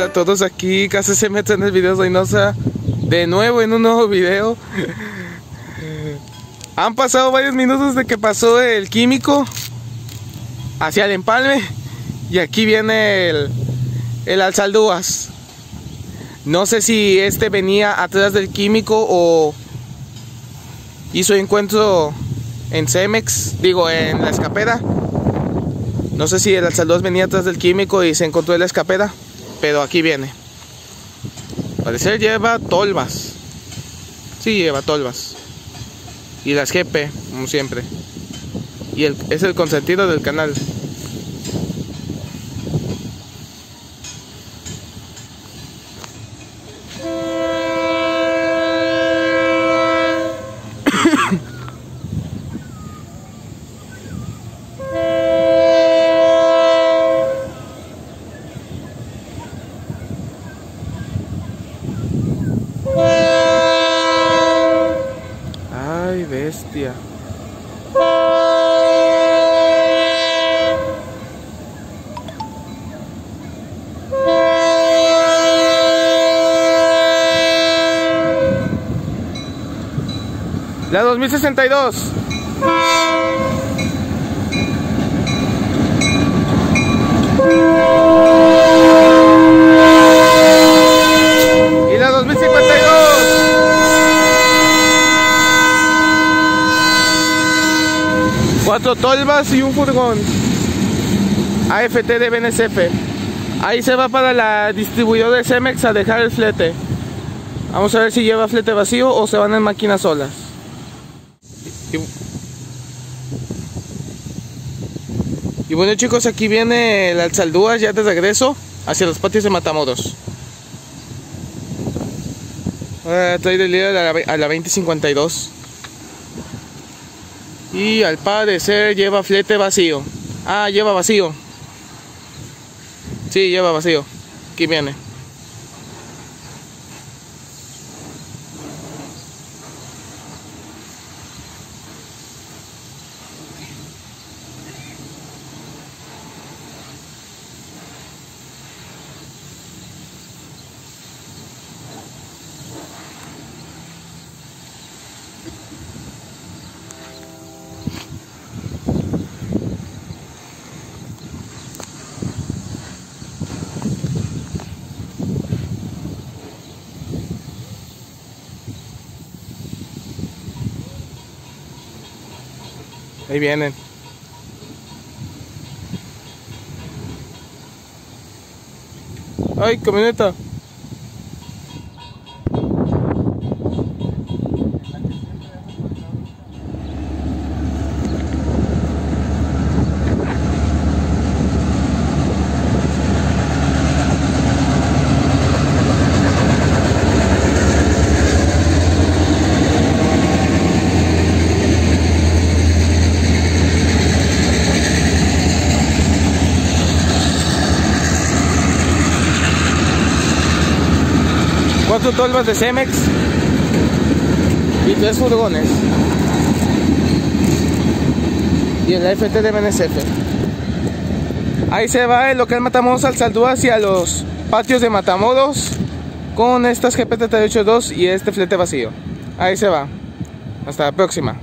a todos aquí, casi se meten en el video Reynosa de nuevo en un nuevo video. Han pasado varios minutos de que pasó el químico hacia el empalme y aquí viene el, el alzaldúas. No sé si este venía atrás del químico o hizo encuentro en Cemex, digo en la escapera. No sé si el alzaldúas venía atrás del químico y se encontró en la escapera pero aquí viene. Parecer lleva tolvas. Sí, lleva tolvas. Y las GP, como siempre. Y el, es el consentido del canal. Ay, bestia. La 2062. Y la 2052. Cuatro tolvas y un furgón. AFT de BNSF. Ahí se va para la distribuidora de Cemex a dejar el flete. Vamos a ver si lleva flete vacío o se van en máquinas solas. Y, bueno chicos, aquí viene el alzaldúas ya de regreso hacia los patios de Matamoros. Uh, trae el líder a la, a la 2052. Y al parecer lleva flete vacío. Ah, lleva vacío. Sí, lleva vacío. Aquí viene. Ahí vienen. Ay, camioneta. Cuatro tolvas de Cemex y tres furgones. Y el FT de BNSF ahí se va el local Matamoros al salto hacia los patios de Matamoros con estas GP382 y este flete vacío. Ahí se va. Hasta la próxima